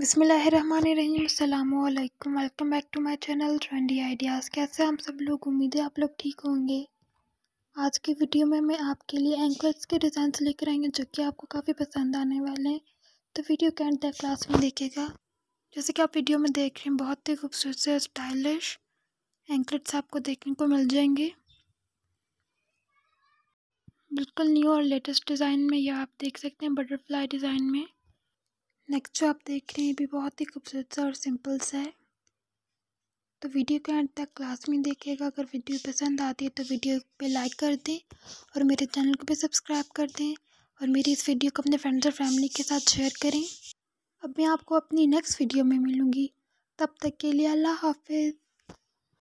बिसमीम अल्लाम welcome back to my channel trendy ideas. कैसे हम सब लोग? उम्मीद है आप लोग ठीक होंगे। आज की वीडियो में मैं आपके लिए एंकल्स के डिज़ाइन लेकर आएँगे जो कि आपको काफ़ी पसंद आने वाले हैं। तो वीडियो के एंड तक क्लास में देखेगा जैसे कि आप वीडियो में देख रहे हैं, बहुत ही खूबसूरत से स्टाइलिश एंकलेट्स आपको देखने को मिल जाएँगे। बिल्कुल न्यू और लेटेस्ट डिज़ाइन में यह आप देख सकते हैं बटरफ्लाई डिज़ाइन में। नेक्स्ट जो आप देख रहे हैं भी बहुत ही खूबसूरत सा और सिंपल सा है। तो वीडियो के एंड तक क्लास में देखिएगा। अगर वीडियो पसंद आती है तो वीडियो पे लाइक कर दें और मेरे चैनल को भी सब्सक्राइब कर दें और मेरी इस वीडियो को अपने फ्रेंड्स और फैमिली के साथ शेयर करें। अब मैं आपको अपनी नेक्स्ट वीडियो में मिलूँगी। तब तक के लिए अल्लाह हाफिज़।